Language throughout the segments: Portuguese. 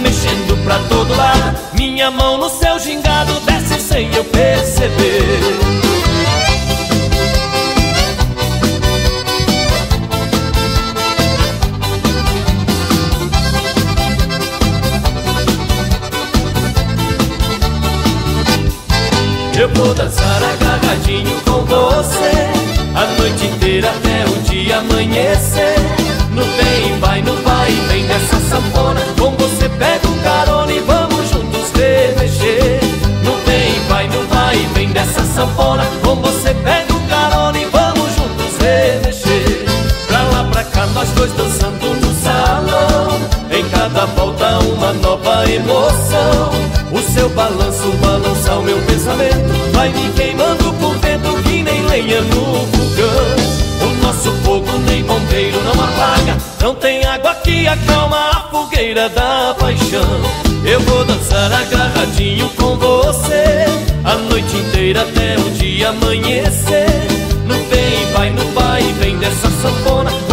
mexendo pra todo lado. Minha mão no seu gingado desce sem eu perceber. Eu vou dançar agarradinho com você. A noite inteira até o dia amanhecer. No vem, vai, no vai, vem nessa sanfona. Você pega um carona e vamos juntos ver mexer Não tem, vai, não vai, vem dessa sanfona. Com você pega um carona e vamos juntos ver mexer Pra lá, pra cá, nós dois dançando no salão. Em cada volta uma nova emoção. O seu balanço balança o meu pensamento. Vai me queimando por dentro que nem lenha no Não tem água que acalma a fogueira da paixão. Eu vou dançar agarradinho com você. A noite inteira até o dia amanhecer. No vem, vai, no vai, vem dessa sanfona.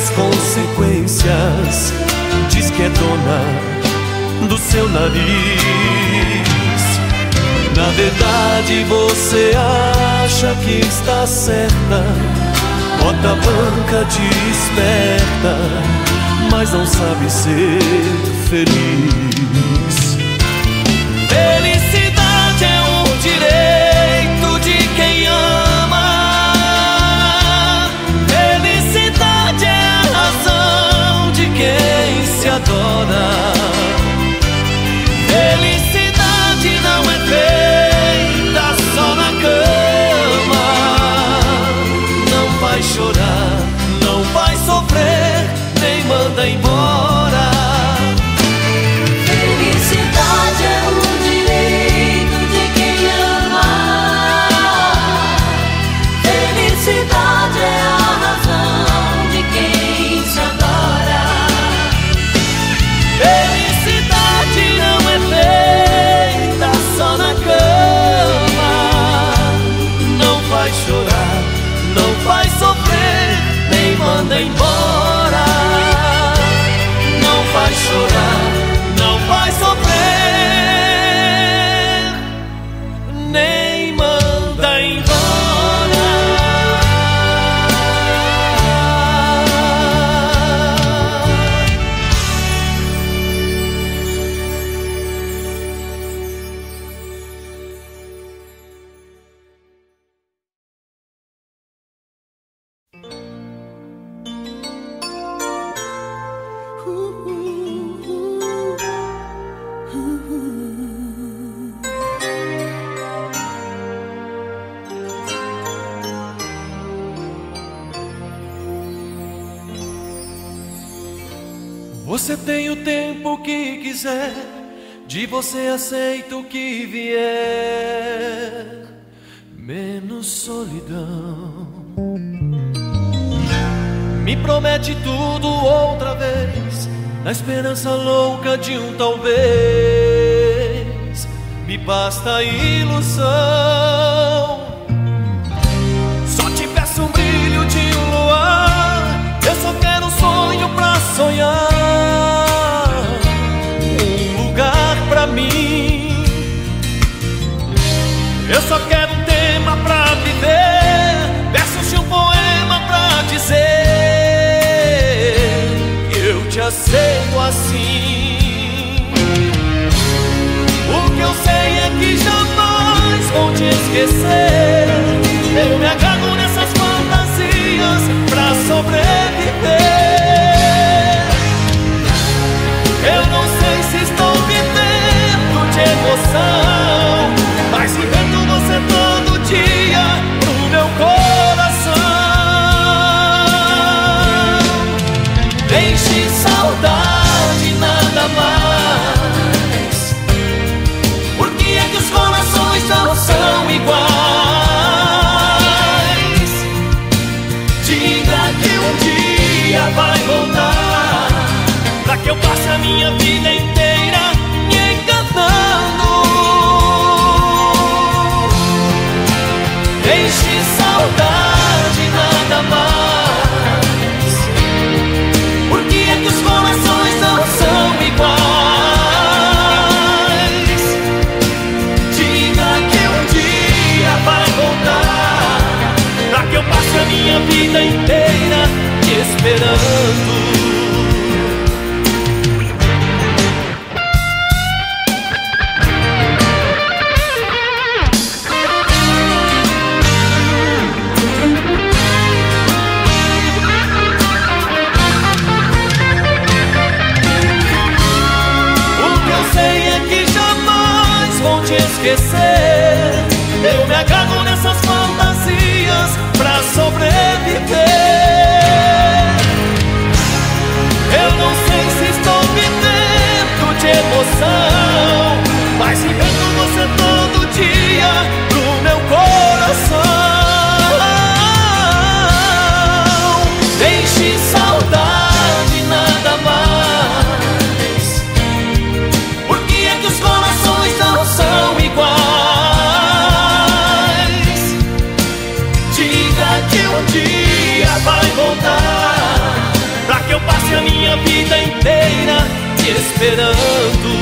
as consequências. Diz que é dona do seu nariz. Na verdade, você acha que está certa. Bota a banca desperta, mas não sabe ser feliz. Felicidade. playboy Você tem o tempo que quiser, de você aceita o que vier, menos solidão. Me promete tudo outra vez, na esperança louca de um talvez. Me basta a ilusão. Só te peço um brilho de um luar, eu só quero um sonho pra sonhar. mim. Eu só quero um tema pra viver, Peço de um poema pra dizer. Eu te aceito assim. O que eu sei é que jamais vou te esquecer. Eu me agarro nessas fantasias pra sobreviver. esperando.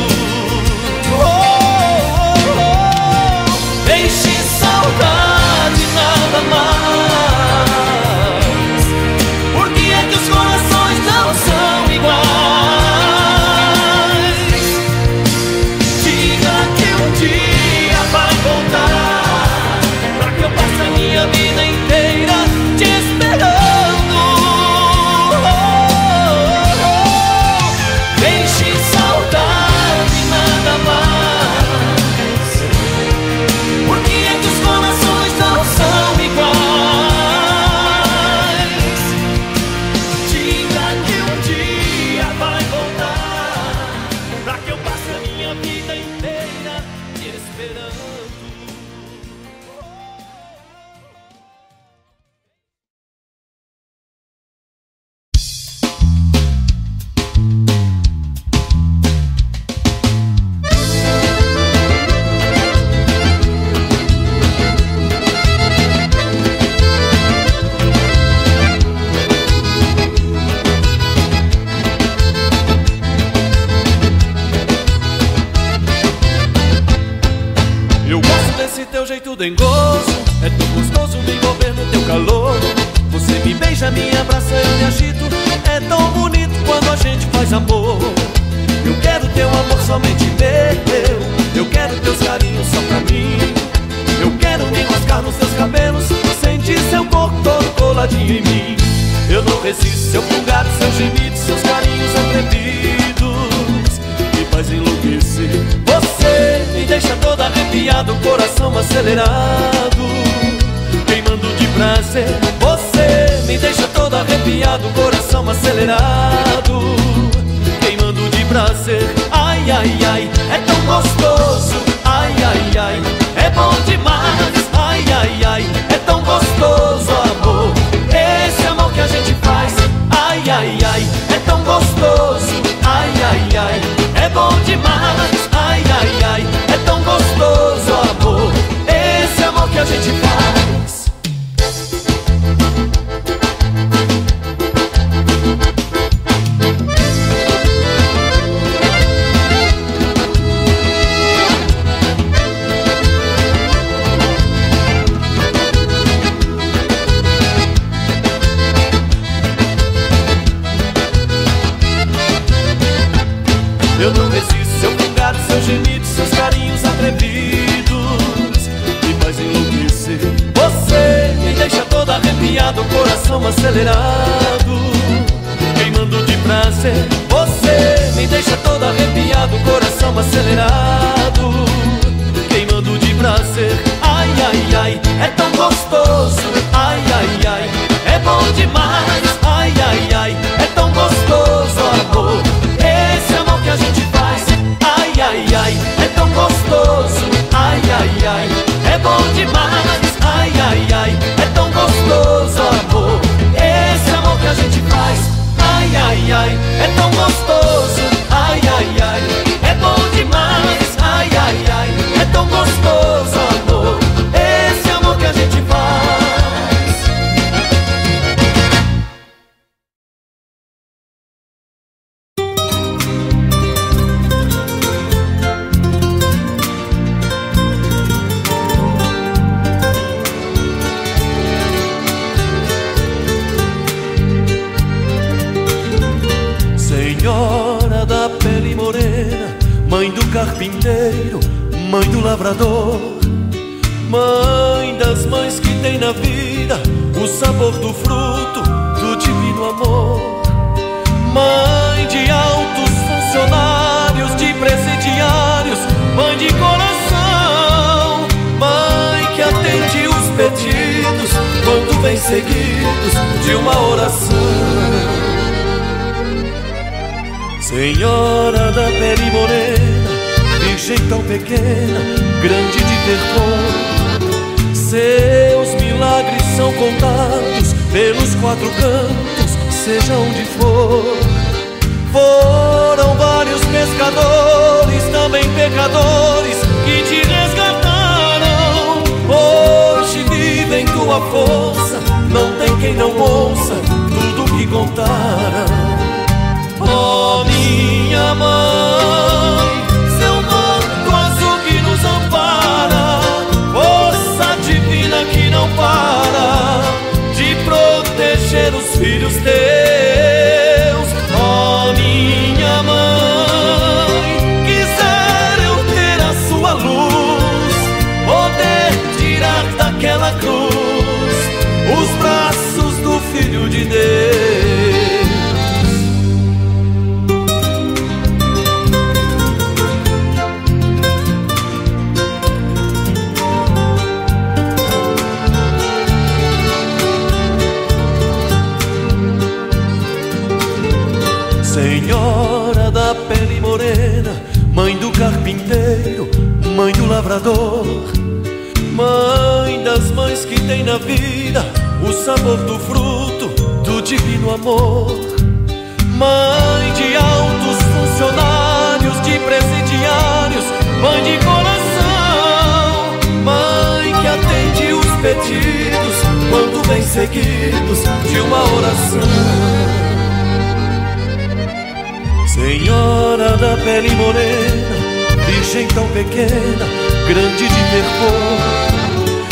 Do coração acelerado. Queimando de prazer. Você me deixa todo arrepiado, coração acelerado. Queimando de prazer. Ai, ai, ai, é tão gostoso. Ai, ai, ai, é bom demais. Ai, ai, ai, é tão gostoso, amor. Esse amor que a gente faz. Ai, ai, ai, é tão gostoso. Ai, ai, ai, é bom demais gostoso amor, esse amor que a gente faz. amor, mãe de altos funcionários, de presidiários, mãe de coração, mãe que atende os pedidos quando bem seguidos de uma oração. Senhora da pele morena, virgem tão pequena, grande de fervor,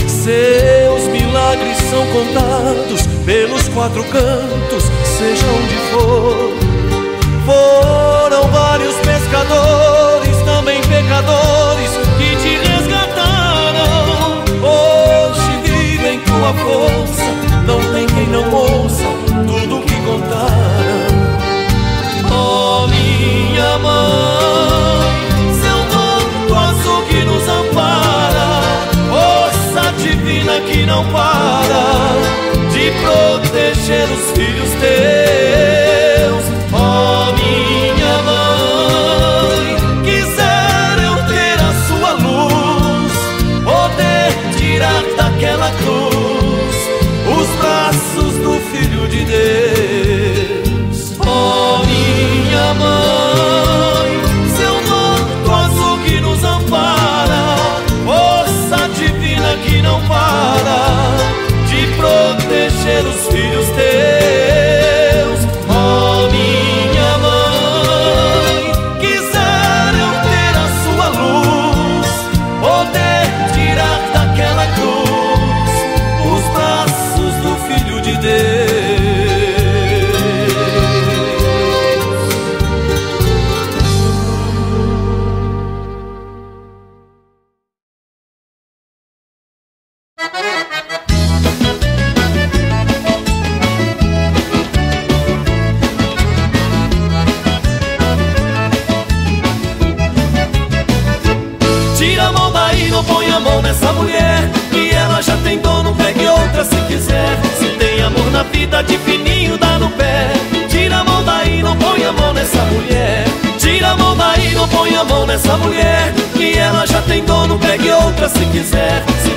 seus milagres são contados pelos quatro cantos seja onde for. Foram vários pescadores, também pecadores, que te resgataram. Hoje vivem tua força, não tem quem não ouça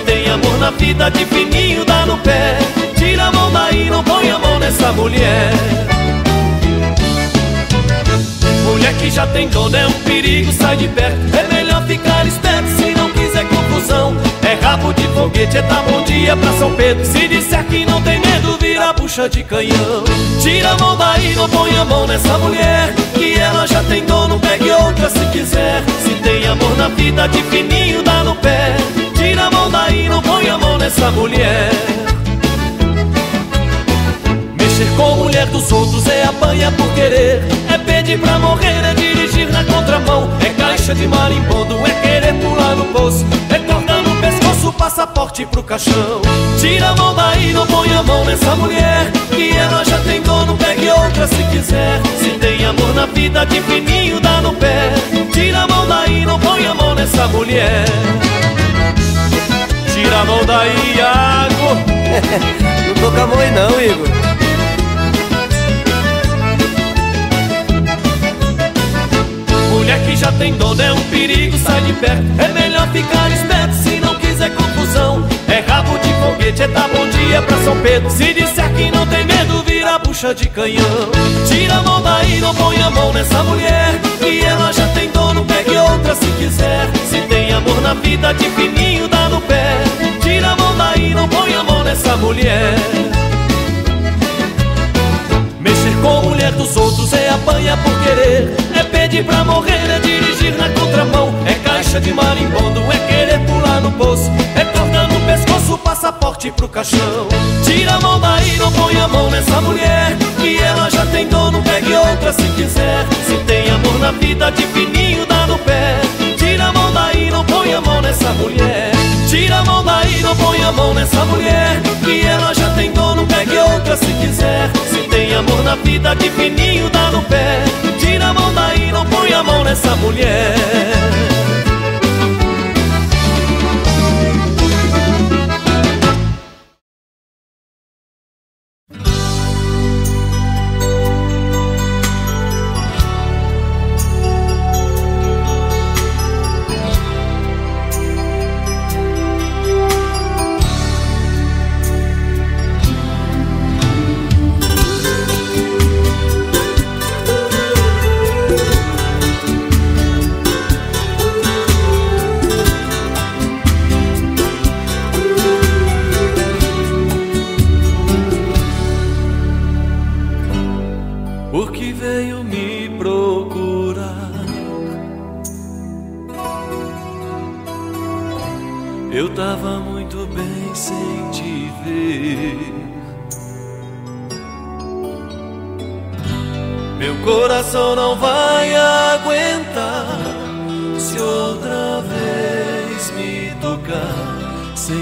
tem amor na vida, de fininho dá no pé. Tira a mão daí, não põe a mão nessa mulher. Mulher que já tem dono é um perigo, sai de perto. É melhor ficar esperto se não quiser confusão. É rabo de foguete, é tá bom dia pra São Pedro. Se disser que não tem medo, vira bucha de canhão. Tira a mão daí, não põe a mão nessa mulher. Que ela já tem dono, pegue outra se quiser. Se tem amor na vida, de fininho dá no pé Tira a mão daí, não põe a mão nessa mulher. Mexer com mulher dos outros é apanha por querer. É pedir pra morrer, é dirigir na contramão. É caixa de marimbondo, é querer pular no poço. É corda no pescoço, passaporte pro caixão. Tira a mão daí, não põe a mão nessa mulher. Que ela já tem dono, pegue outra se quiser. Se tem amor na vida, de fininho dá no pé. Tira a mão daí, não põe a mão nessa mulher Tira a mão daí, Iago. Não tô com a mão aí não, Igor. Mulher que já tem dono é um perigo, sai de perto. É melhor ficar esperto se não quiser confusão. É rabo de foguete, é dar bom dia pra São Pedro. Se disser que não tem medo, vira bucha de canhão. Tira a mão daí, não põe a mão nessa mulher Que ela já tem dono, pegue outra se quiser. Se tem amor na vida, de fininho dá no pé. Tira a mão daí, não põe a mão nessa mulher. Mexer com mulher dos outros é apanha por querer. É pedir pra morrer, é dirigir na contramão Caixa de marimbondo, é querer pular no poço É corda no pescoço, passaporte pro caixão. Tira a mão daí, não põe a mão nessa mulher Que ela já tem dono, pegue outra se quiser. Se tem amor na vida, de fininho dá no pé. Tira a mão daí, não põe a mão nessa mulher. Tira a mão daí, não põe a mão nessa mulher Que ela já tem dono, pegue outra se quiser. Se tem amor na vida, de fininho dá no pé. Tira a mão daí, não põe a mão nessa mulher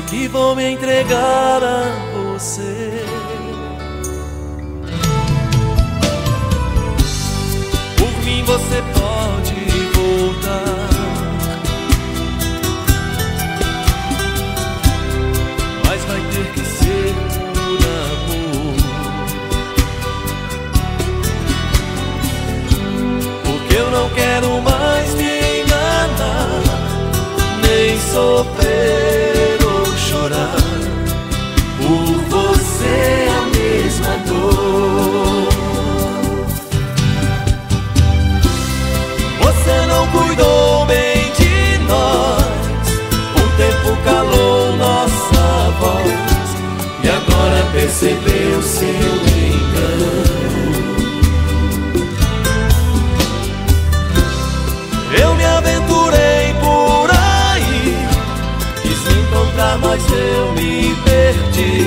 que vou me entregar a você. Por mim você pode voltar. Mas vai ter que ser por amor. Porque eu não quero mais me enganar, nem sofrer eu me perdi.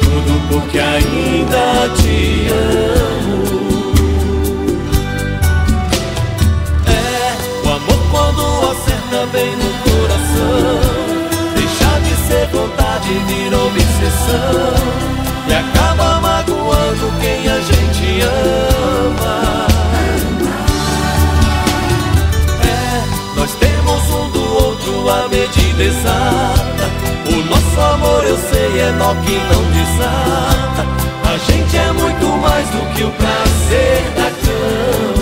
Tudo porque ainda te amo. É o amor quando acerta bem no coração. deixa de ser vontade vira obsessão. E acaba magoando quem a gente ama. É, nós temos um do outro a medida exata nosso amor eu sei é nó que não desata. A gente é muito mais do que o prazer da cama.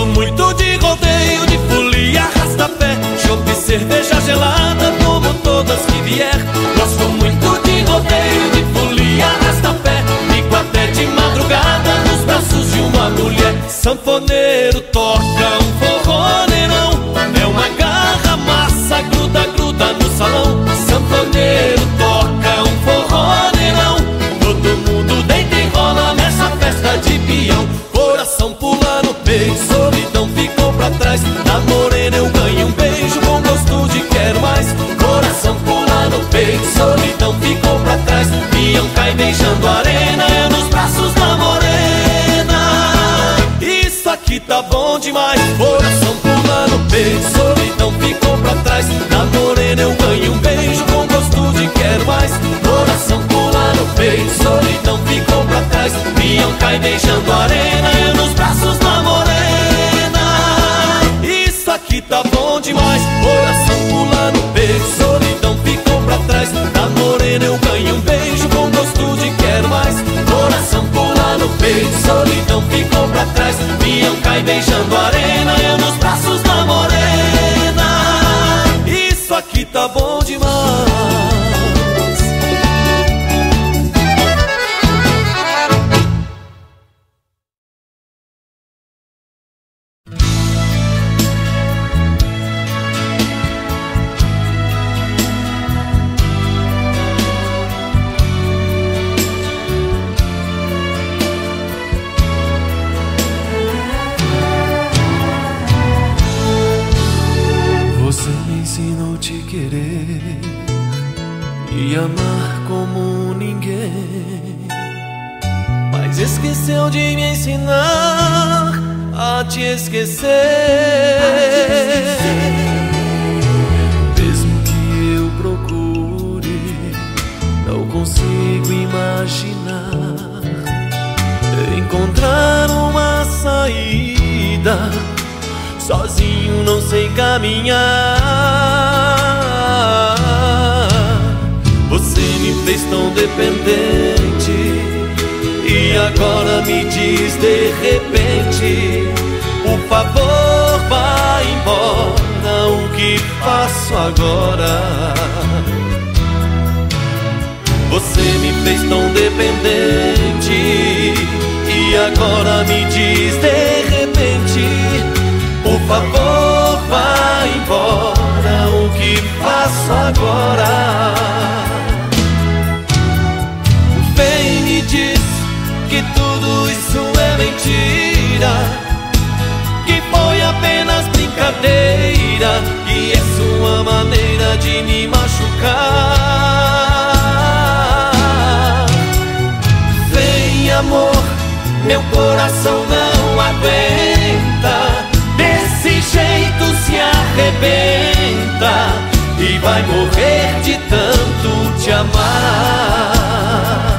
Gosto muito de rodeio, de folia, arrasta-pé Chope, cerveja gelada, como todas que vier. Gosto muito de rodeio, de folia, arrasta-pé Fico até de madrugada nos braços de uma mulher. Sanfoneiro toca demais. Coração pulando, beijo, solidão ficou pra trás. Na morena eu ganho um beijo com gosto de quero mais. Coração pulando, beijo, solidão ficou pra trás. Pião cai beijando arena, eu nos braços da morena. Isso aqui tá bom demais. Coração pulando, beijo, solidão ficou pra trás. Na morena eu ganho no peito, solidão ficou pra trás. Vinham cai beijando a arena, eu nos braços da morena. Isso aqui tá bom. Esquecer. Faço agora? Você me fez tão dependente E agora me diz de repente Por favor, vá embora O que faço agora? diz que tudo isso é mentira, que foi apenas brincadeira, é sua maneira de me machucar. Vem, amor, meu coração não aguenta, desse jeito se arrebenta e vai morrer de tanto te amar.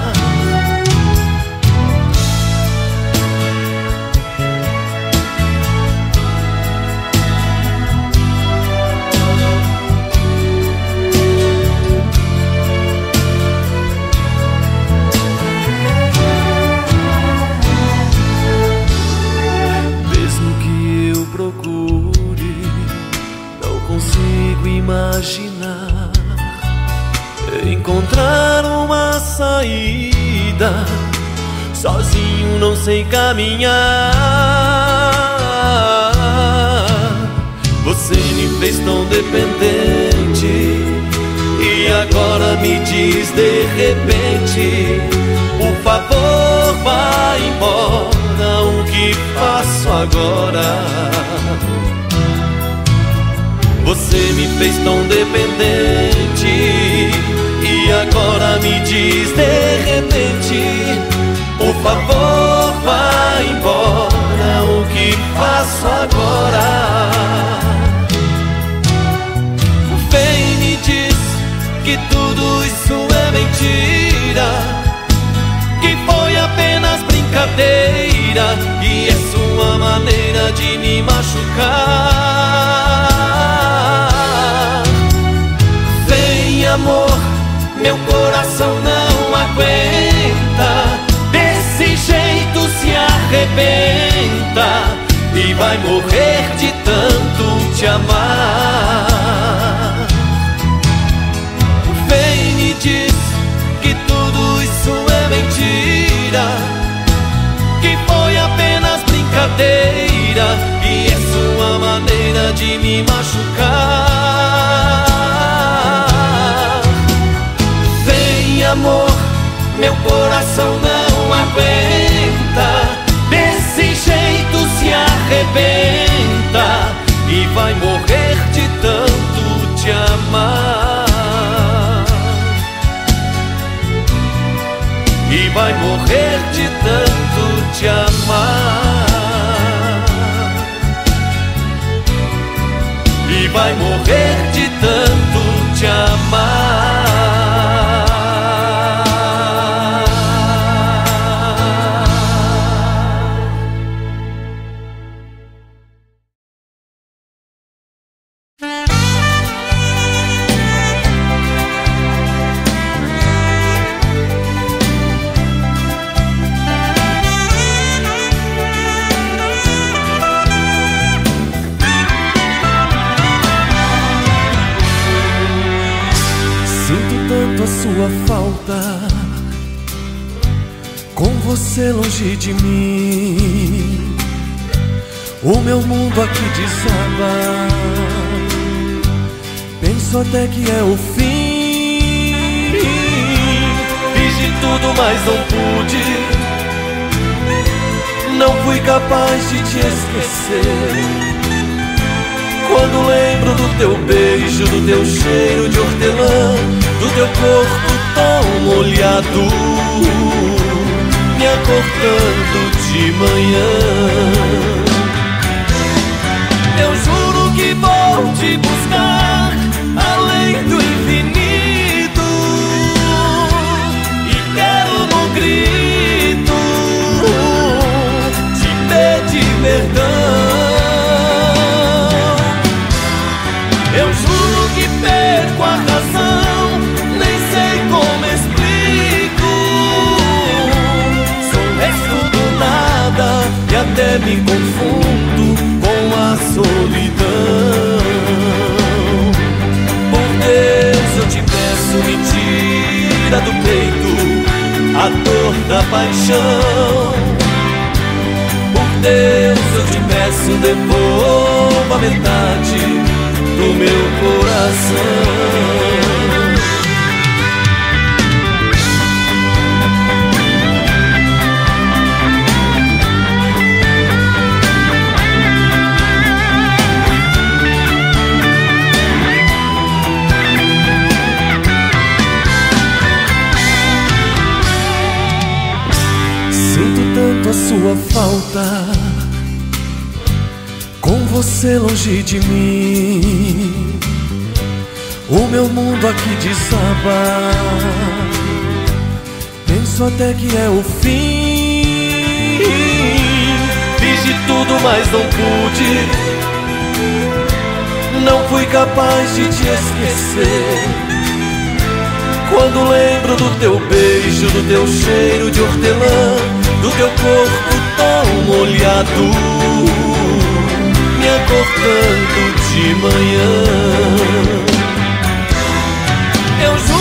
Encontrar uma saída. Sozinho não sei caminhar. Você me fez tão dependente e agora me diz de repente: Por favor, vá embora. O que faço agora? Você me fez tão dependente agora me diz de repente Por favor, vá embora O que faço agora? Vem me diz que tudo isso é mentira Que foi apenas brincadeira E é sua maneira de me machucar amor, meu coração não aguenta. Desse jeito se arrebenta e vai morrer de tanto te amar. Vem me diz que tudo isso é mentira, que foi apenas brincadeira e é sua maneira de me machucar. Meu coração não aguenta. Desse jeito se arrebenta e vai morrer de tanto te amar. E vai morrer o meu mundo aqui desaba. Penso até que é o fim. Fiz de tudo, mas não pude. Não fui capaz de te esquecer. Quando lembro do teu beijo, do teu cheiro de hortelã, do teu corpo tão molhado minha acordando de manhã. Eu juro que vou te buscar além do infinito e quero no grito te pedir perdão. Eu juro que perco a razão, nem sei como explico. Sou resto do nada e até me confundo tira do peito a dor da paixão. Por Deus, eu te peço, devolva metade do meu coração. A sua falta com você longe de mim. O meu mundo aqui desaba. Penso até que é o fim. Fiz de tudo, mas não pude. Não fui capaz de te esquecer. Quando lembro do teu beijo, do teu cheiro de hortelã, do teu corpo tão molhado, me acordando de manhã. Eu juro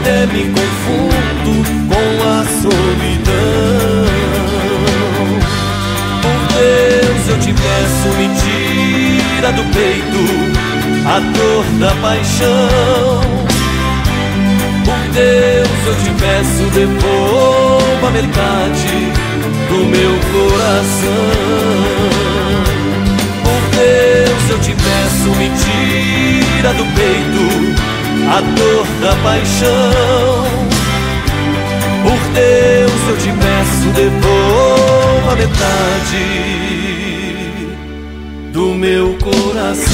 até me confundo com a solidão. Por Deus, eu te peço, me tira do peito a dor da paixão. Por Deus, eu te peço, devolva metade do meu coração. Por Deus, eu te peço, me tira do peito a dor da paixão. Por Deus, eu te peço, devolva metade do meu coração.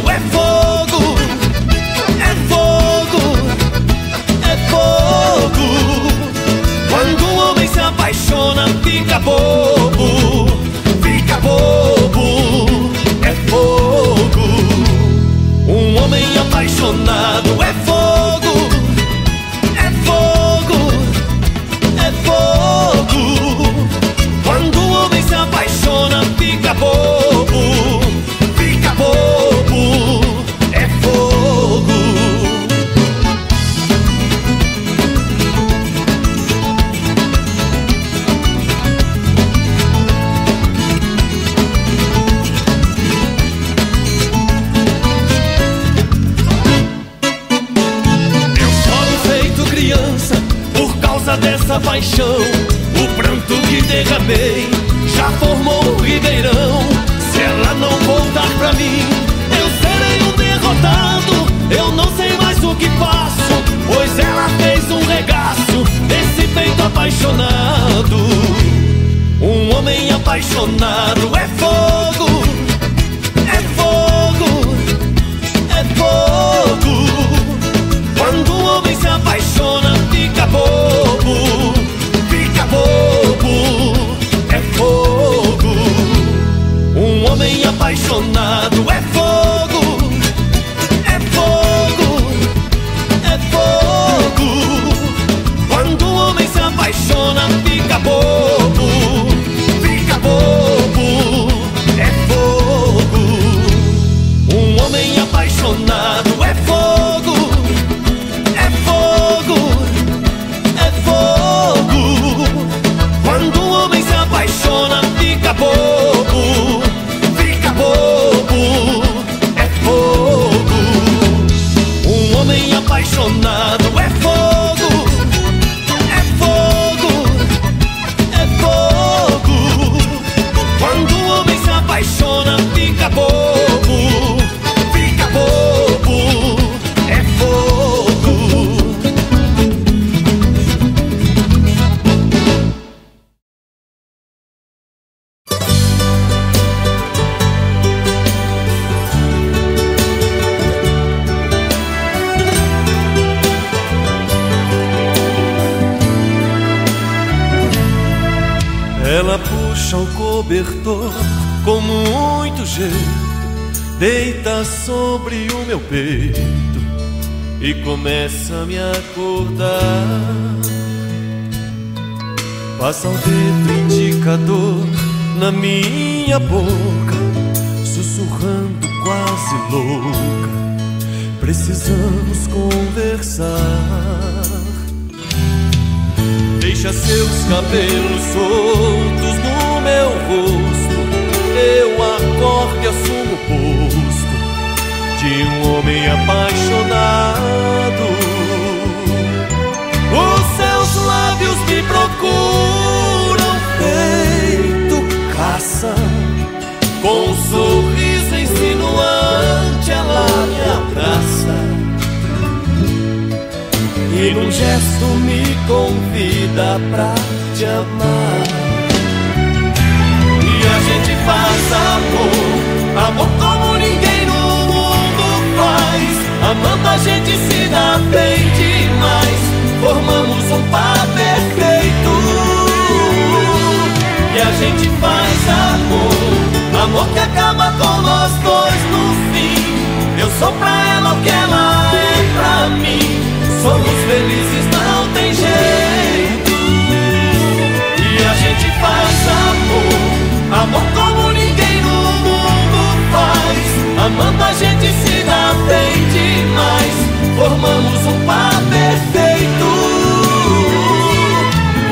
Apaixonado é Passa o dedo indicador na minha boca, sussurrando quase louca. Precisamos conversar. Deixa seus cabelos soltos no meu rosto. Eu acordo e assumo o posto de um homem apaixonado. E num gesto me convida pra te amar. E a gente faz amor. Amor como ninguém no mundo faz. Amando a gente se dá bem demais. Formamos um par perfeito. E a gente faz amor. Amor que acaba com nós dois no fim. Eu sou pra ela o que ela é pra mim Somos felizes, não tem jeito. E a gente faz amor. Amor como ninguém no mundo faz. Amando a gente se dá bem demais. Formamos um par perfeito.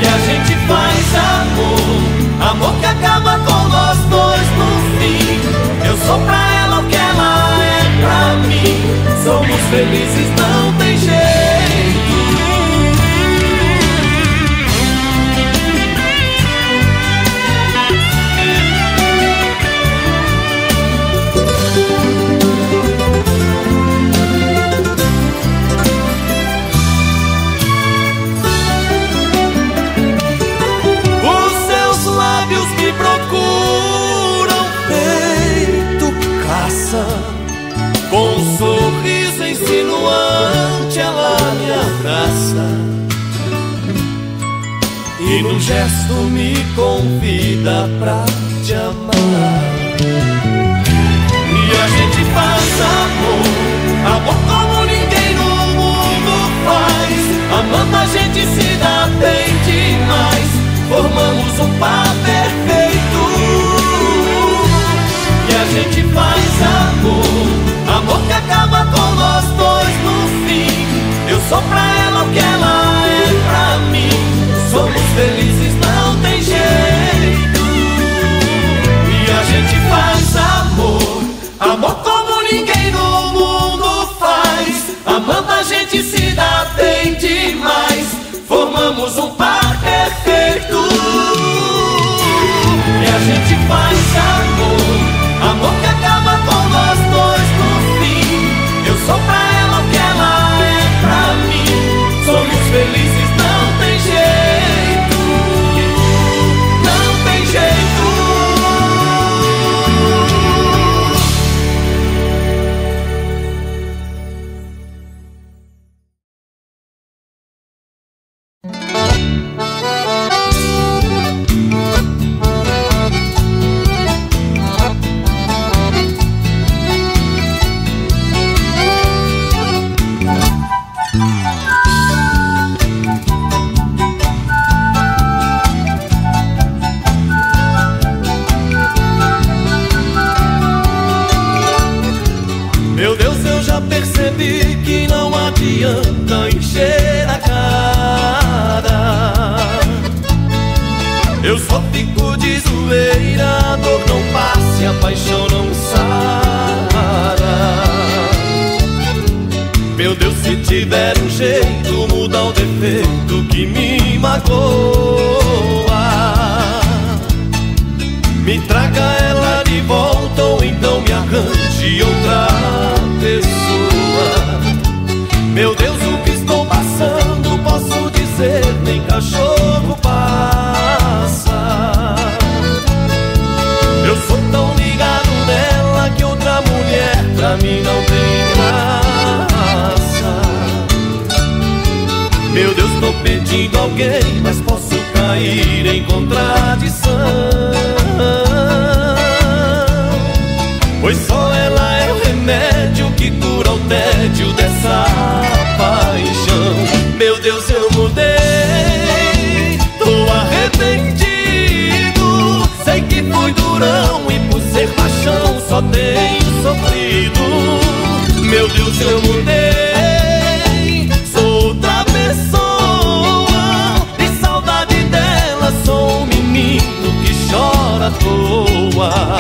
E a gente faz amor. Amor que acaba com nós dois no fim. Eu sou pra ela o que ela é pra mim. Somos felizes, não um sorriso insinuante ela me abraça. E num gesto me convida pra te amar. E a gente faz amor. Amor como ninguém no mundo faz. Amando a gente se dá bem demais. Formamos Bye. Me traga ela de volta ou então me arranje outra pessoa. Meu Deus, o que estou passando? Posso dizer, nem cachorro sentido alguém, mas posso cair em contradição. Pois só ela é o remédio que cura o tédio dessa paixão. Meu Deus, eu mudei, tô arrependido. Sei que fui durão e por ser paixão só tem. toa